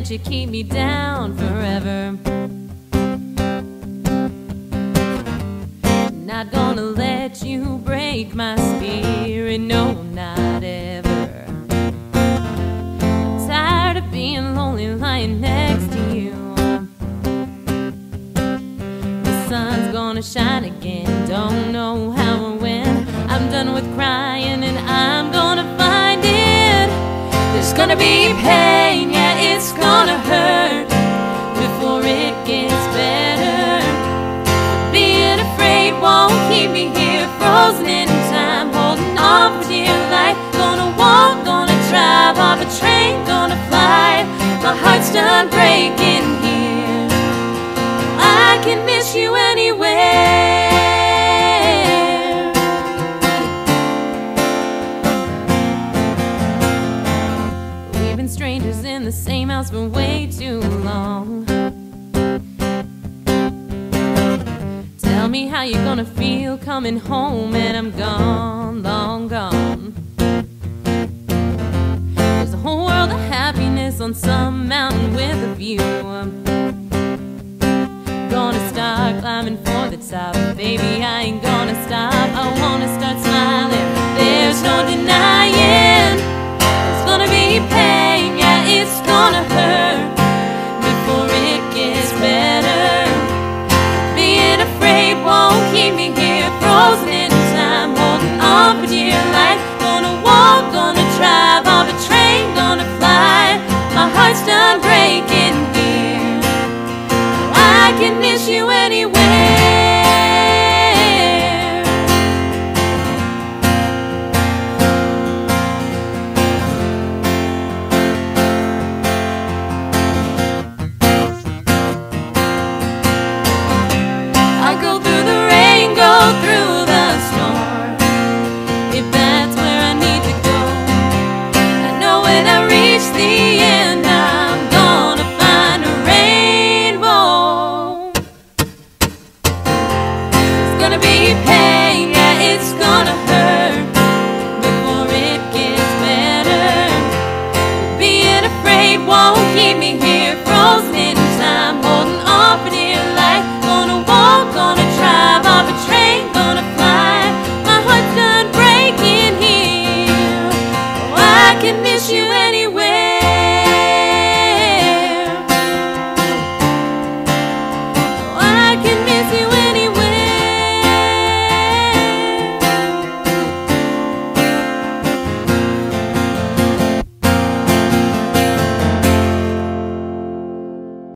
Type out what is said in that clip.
let you keep me down forever. Not gonna let you break my spirit, no, not ever. I'm tired of being lonely lying next to you. The sun's gonna shine again, don't know how or when. I'm done with crying and I'm gonna find it. There's gonna be pain, done breaking here. I can miss you anywhere. We've been strangers in the same house for way too long. Tell me how you're gonna feel coming home and I'm gone, long gone. On some mountain with a view. I'm gonna start climbing for the top. Baby, I ain't gonna stop. I wanna start smiling. The end,